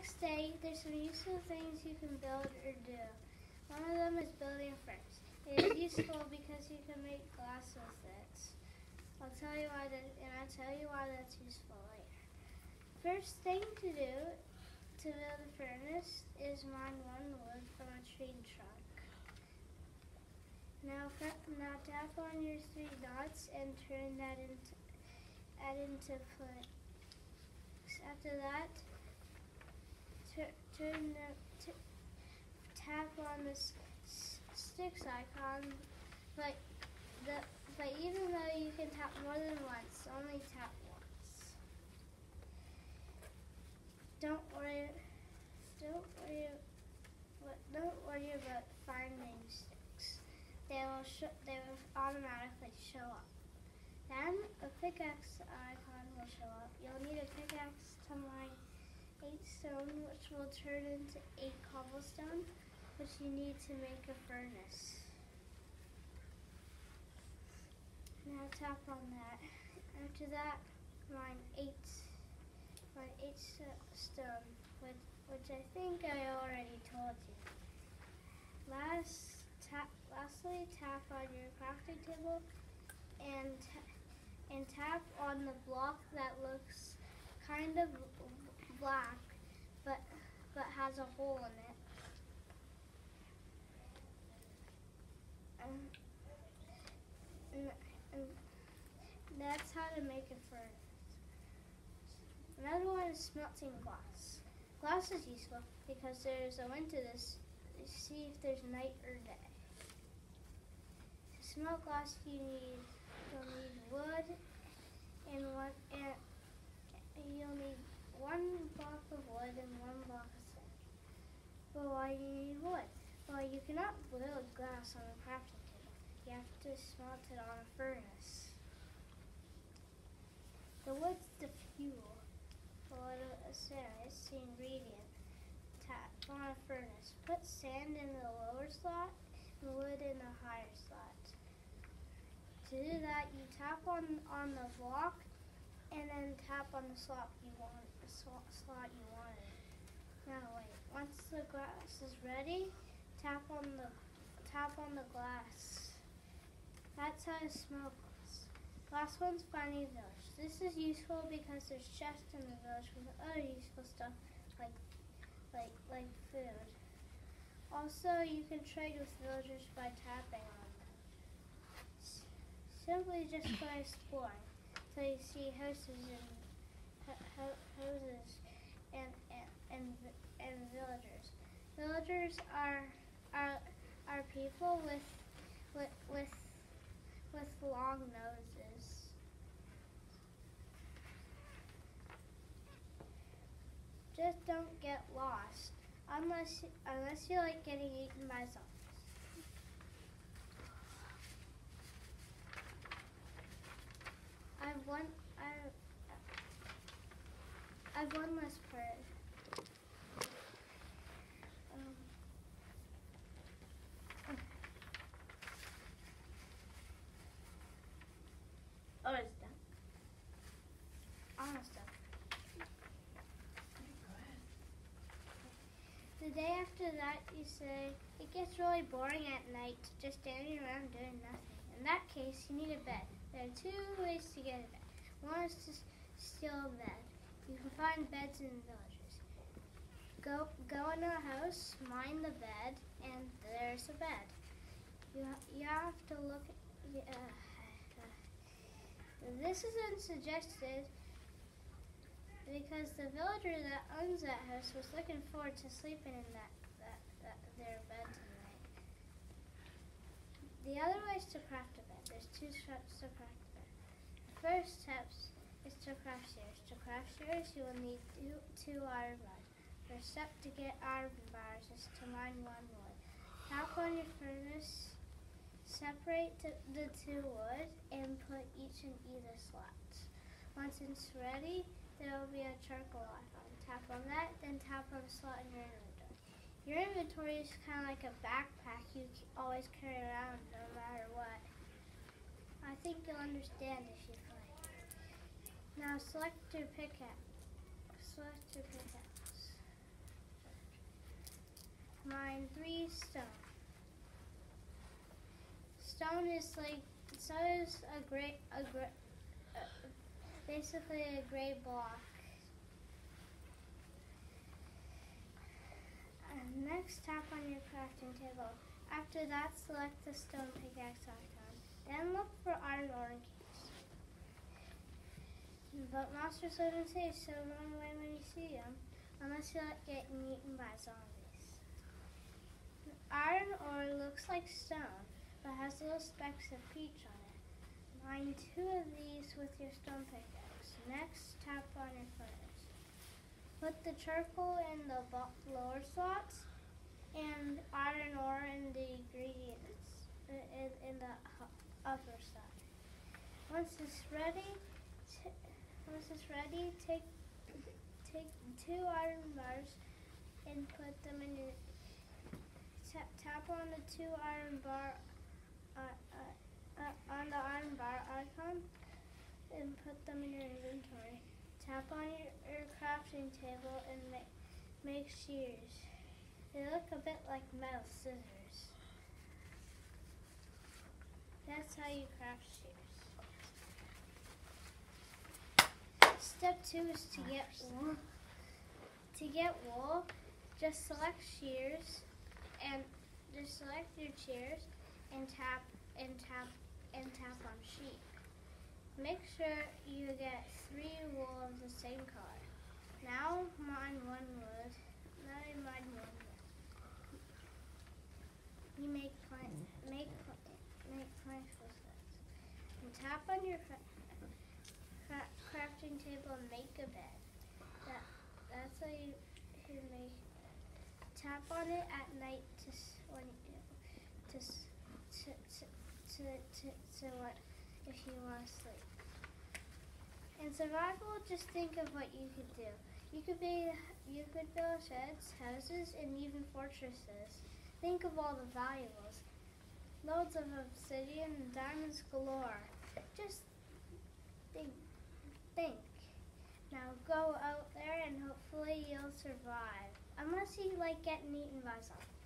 next day, there's some useful things you can build or do. One of them is building a furnace. It is useful because you can make glass with it. I'll tell you why that, and I'll tell you why that's useful later. First thing to do to build a furnace is mine one wood from a tree trunk. Now, now tap on your three dots and turn that into, add into place. After that, turn the, tap on the sticks icon, but the but even though you can tap more than once, only tap once. Don't worry, don't worry, don't worry about finding sticks. They will they will automatically show up. Then a pickaxe icon will show up. You'll need a pickaxe to mine eight stone, which will turn into eight cobblestone, which you need to make a furnace. Now tap on that. After that, mine eight, mine eight stone, which, which I think I already told you. Last, tap, lastly, tap on your crafting table and and tap on the block that looks kind of black, but but has a hole in it. Um, and, and that's how to make a furnace. Another one is smelting glass. Glass is useful because there's a window to see if there's night or day. To smelt glass, you need you'll need wood and one and you'll need one block of wood and one block of sand. But why do you need wood? Well, you cannot boil glass on a crafting table. You have to smelt it on a furnace. The wood's the fuel. Is sand. is the ingredient. Tap on a furnace. Put sand in the lower slot and wood in the higher slot. To do that, you tap on, on the block and then tap on the slot you want the slot you wanted. Now wait. Once the glass is ready, tap on the tap on the glass. That's how glass. Last one's finding village. This is useful because there's chests in the village with other useful stuff like like like food. Also, you can trade with villagers by tapping on them. Simply just by exploring. You see houses and houses and, and and and villagers. Villagers are are are people with with with with long noses. Just don't get lost unless unless you like getting eaten by zombies. I've one. I've. I've one last part. Um, oh, it's done. Almost done. The day after that, you say, it gets really boring at night, just standing around doing nothing. In that case, you need a bed. There are two ways to get a bed. One is to steal a bed. You can find beds in villages. Go go in a house, mine the bed, and there's a bed. You you have to look. Uh, this isn't suggested because the villager that owns that house was looking forward to sleeping in that, that, that their bed tonight. The other way is to craft a bed. There's two steps to craft first step is to craft stairs. To craft stairs, you will need two, two iron bars. First step to get iron bars is to mine one wood. Tap on your furnace, separate the, the two wood, and put each in either slot. Once it's ready, there will be a charcoal icon. Tap on that, then tap on the slot in your inventory. Your inventory is kind of like a backpack you always carry around no matter what. I think you'll understand if you play. Now select your pickaxe. Select your pickaxe. Mine three stone. Stone is like so is a great a great uh, basically a gray block. And next, tap on your crafting table. After that, select the stone pickaxe icon. Then look for iron ore and keys. But monsters live in so run away when you see them, unless you're getting eaten by zombies. Iron ore looks like stone, but has little specks of peach on it. Mine two of these with your stone pickaxe. Next, tap on your furnace. Put the charcoal in the lower slots and iron ore in the ingredients in, in the upper slot. Once it's ready, once it's ready, take take two iron bars and put them in your ta- tap on the two iron bar uh, uh, uh, on the iron bar icon and put them in your inventory. Tap on your, your crafting table and make, make shears. They look a bit like metal scissors. That's how you craft shears. Step two is to get wool. To get wool, just select shears and just select your shears and tap and tap and tap on sheep. Make sure you get three wool of the same color. Now mine one wood. Now mine one wood. You make planks, make pl- make planks with this. And tap on your cra- cra- crafting table and make a bed. That that's how you, you make. Tap on it at night to when you to to to to to, to what if you want to sleep. In survival, just think of what you could do. You could be, you could build sheds, houses, and even fortresses. Think of all the valuables. Loads of obsidian and diamonds galore. Just think, think. Now go out there and hopefully you'll survive. Unless you like getting eaten by zombies.